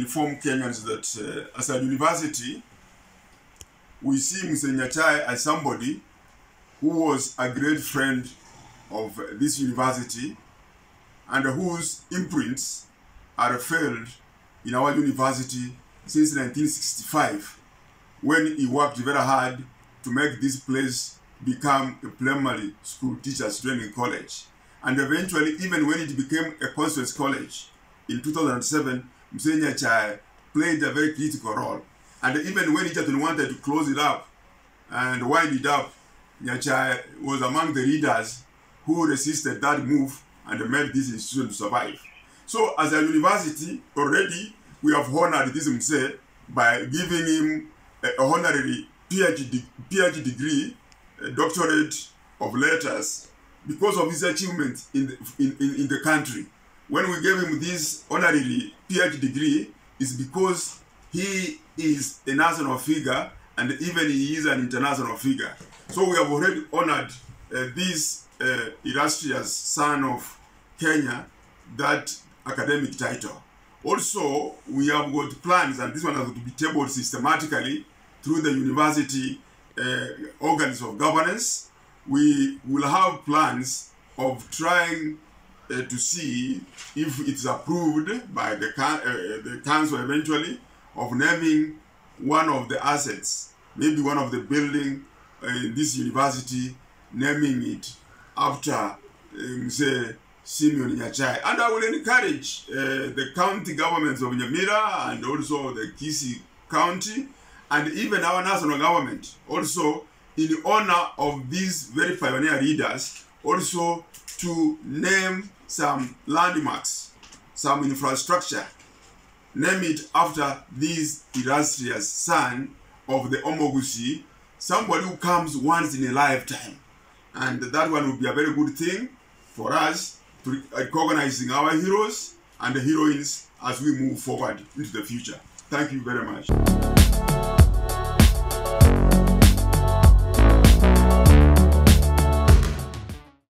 inform Kenyans that uh, as a university, we see Mzee Nyachae as somebody who was a great friend of this university and whose imprints are felt in our university since 1965 when he worked very hard to make this place become a primary school teachers training college. And eventually, even when it became a constituent college in 2007, Mzee Nyachae played a very critical role. And even when Egerton wanted to close it up and wind it up, Nyachae was among the leaders who resisted that move and made this institution survive. So as a university, already we have honored this Mzee by giving him a honorary PhD, PhD degree, a doctorate of letters, because of his achievement in the, in, in, in the country. When we gave him this honorary PhD degree, is because he is a national figure and even he is an international figure. So we have already honored uh, this uh, illustrious son of Kenya that academic title. Also, we have got plans, and this one has to be tabled systematically through the university uh, organs of governance. We will have plans of trying uh, to see if it's approved by the, uh, the council eventually of naming one of the assets, maybe one of the building in this university, naming it after, um, say, Simeon Nyachae. And I will encourage uh, the county governments of Nyamira and also the Kisii County and even our national government also in honor of these very pioneer leaders also to name some landmarks, some infrastructure, name it after this illustrious son of the Omogusii, somebody who comes once in a lifetime. And that one would be a very good thing for us to recognizing our heroes and the heroines as we move forward into the future. Thank you very much.